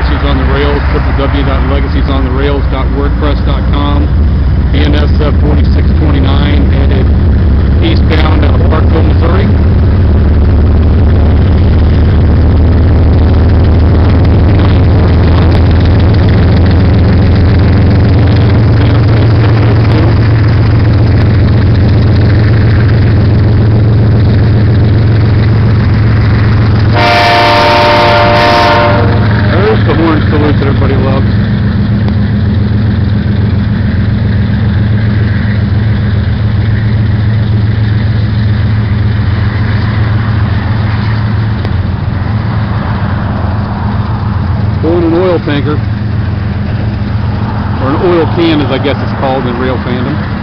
Legacies on the Rails, www.legaciesontherails.wordpress.com, BNSF 4629. Tanker. Or an oil can, as I guess it's called in rail fandom.